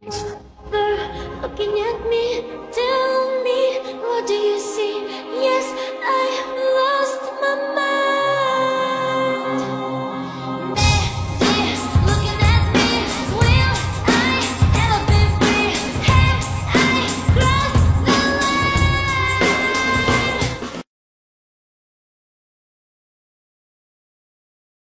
They're looking at me